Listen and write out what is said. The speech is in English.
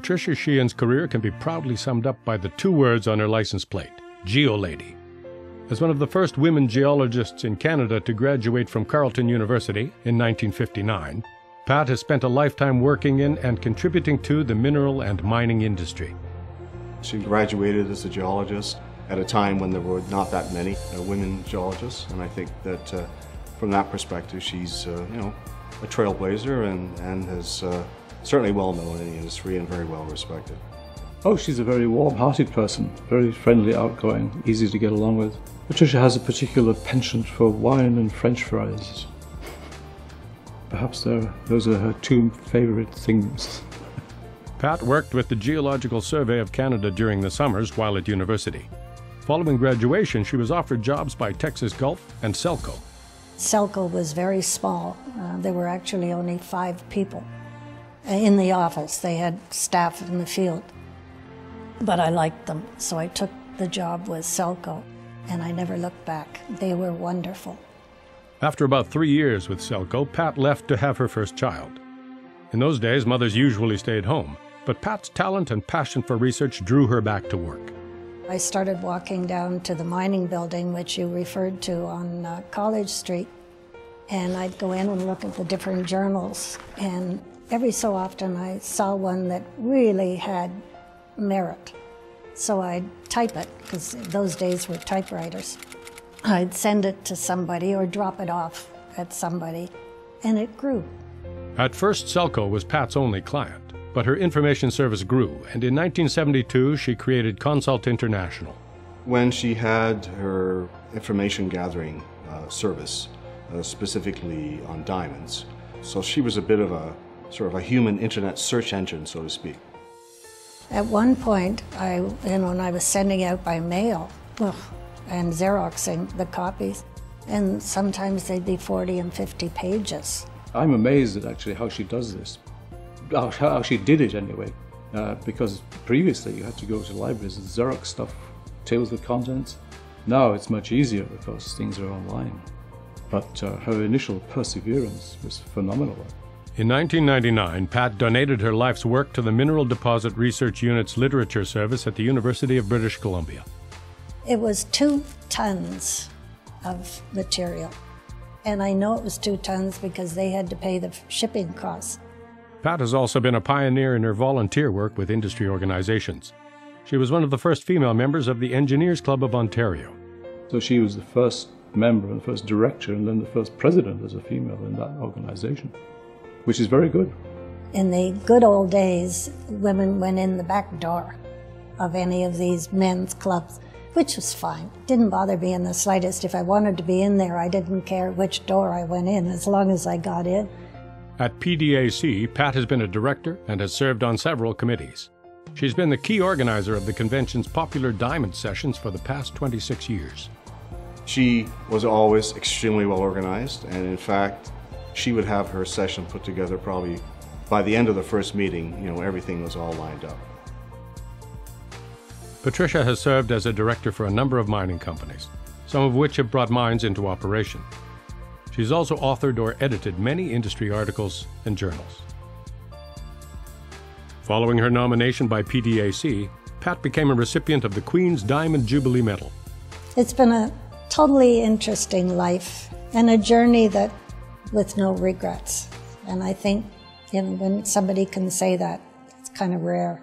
Patricia Sheahan's career can be proudly summed up by the two words on her license plate Geolady. As one of the first women geologists in Canada to graduate from Carleton University in 1959, Pat has spent a lifetime working in and contributing to the mineral and mining industry. She graduated as a geologist at a time when there were not that many uh, women geologists, and I think that uh, from that perspective, she's uh, you know a trailblazer and and has uh, certainly well known in the industry and very well respected. Oh, she's a very warm-hearted person, very friendly, outgoing, easy to get along with. Patricia has a particular penchant for wine and French fries. Perhaps those are her two favorite things. Pat worked with the Geological Survey of Canada during the summers while at university. Following graduation, she was offered jobs by Texas Gulf and Selco. Selco was very small. Uh, there were actually only five people in the office. They had staff in the field. But I liked them, so I took the job with Selco, and I never looked back. They were wonderful. After about three years with Selco, Pat left to have her first child. In those days, mothers usually stayed home, but Pat's talent and passion for research drew her back to work. I started walking down to the mining building, which you referred to on uh, College Street, and I'd go in and look at the different journals. And every so often I saw one that really had merit. So I'd type it, because those days were typewriters. I'd send it to somebody or drop it off at somebody, and it grew. At first, Selco was Pat's only client, but her information service grew, and in 1972 she created Consult International. When she had her information gathering uh, service, uh, specifically on diamonds, so she was a bit of a sort of a human internet search engine, so to speak. At one point, I, you know, when I was sending out by mail ugh, and Xeroxing the copies, and sometimes they'd be 40 and 50 pages. I'm amazed at actually how she does this, how, how she did it anyway, uh, because previously you had to go to libraries and Xerox stuff, tables of contents. Now it's much easier because things are online. But uh, her initial perseverance was phenomenal. In 1999, Pat donated her life's work to the Mineral Deposit Research Unit's Literature Service at the University of British Columbia. It was two tons of material. And I know it was two tons because they had to pay the shipping costs. Pat has also been a pioneer in her volunteer work with industry organizations. She was one of the first female members of the Engineers Club of Ontario. So she was the first member and the first director and then the first president as a female in that organization which is very good. In the good old days, women went in the back door of any of these men's clubs, which was fine. Didn't bother me in the slightest. If I wanted to be in there, I didn't care which door I went in, as long as I got in. At PDAC, Pat has been a director and has served on several committees. She's been the key organizer of the convention's popular diamond sessions for the past 26 years. She was always extremely well organized, and in fact, she would have her session put together probably by the end of the first meeting, you know, everything was all lined up. Patricia has served as a director for a number of mining companies, some of which have brought mines into operation. She's also authored or edited many industry articles and journals. Following her nomination by PDAC, Pat became a recipient of the Queen's Diamond Jubilee Medal. It's been a totally interesting life and a journey that with no regrets. And I think you know, when somebody can say that, it's kind of rare.